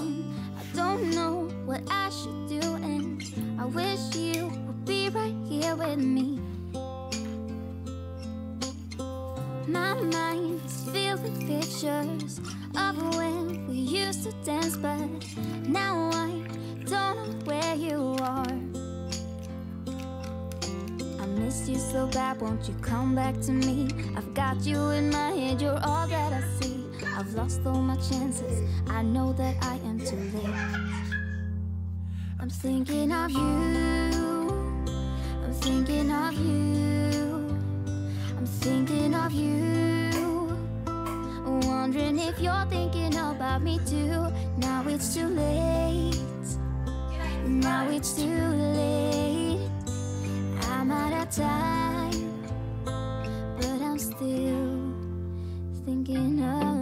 thinking. I don't know what I should do, and I wish you would be right here with me. My mind's filled with pictures of when we used to dance, but now I don't know where you are. I miss you so bad, won't you come back to me? I've got you in my head, you're all that I see. I've lost all my chances, I know that I am too late. I'm thinking of you, I'm thinking of you, I'm thinking of you. Wondering if you're thinking about me too. Now it's too late, now it's too late. I'm out of time, but I'm still thinking of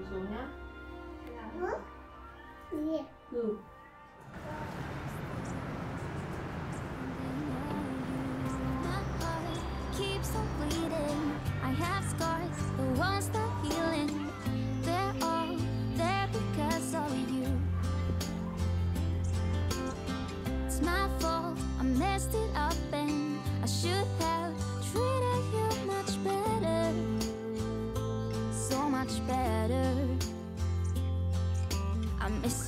cúi xuống nhá. Ừ. Ừ.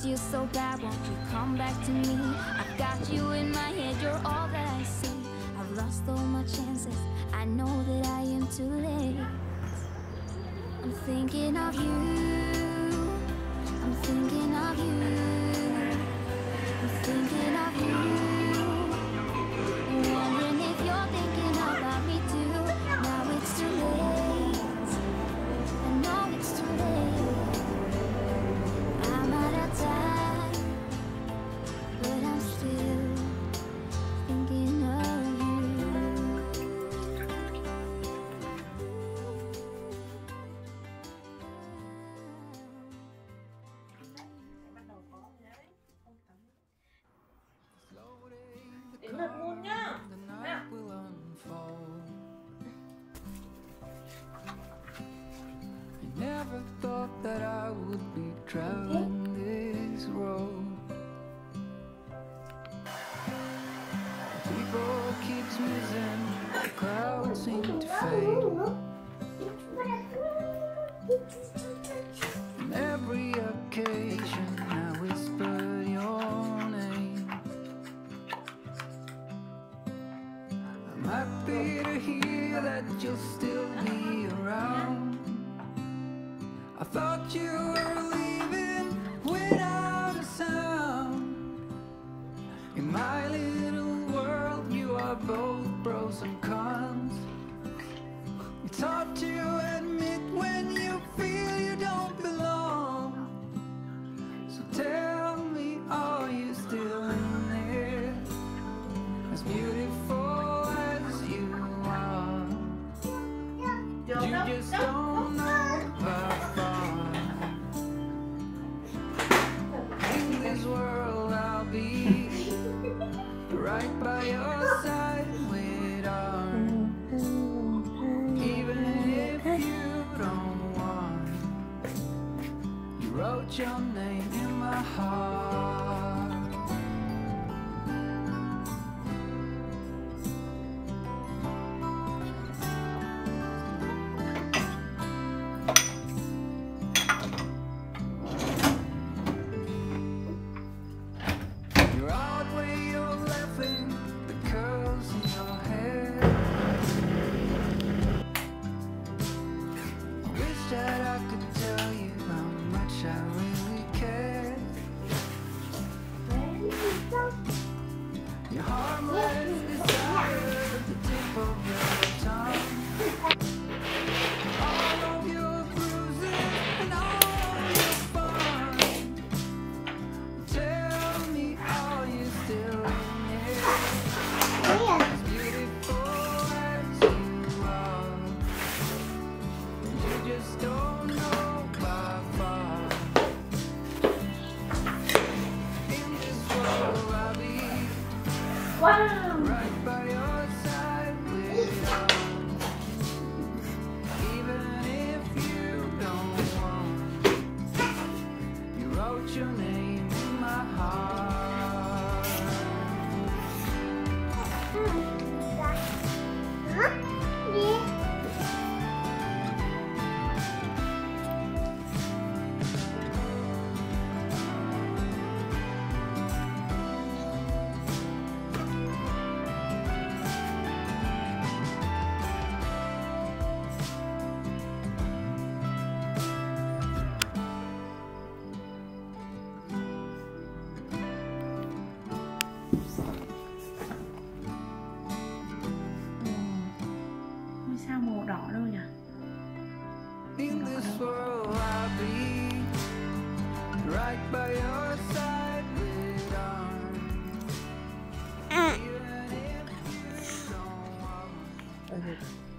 miss you so bad, won't you come back to me? I've got you in my head, you're all that I see. I've lost all my chances, I know that I am too late. I'm thinking of you, I'm thinking of season, the clouds seem to fade. as beautiful as you are. You just don't know how far. In this world, I'll be right by your side with arms. Even if you don't want, you wrote your name in my heart. sao màu đỏ đâu nhỉ In this world I'll be right by your side with à. arms. Even if you don't want me.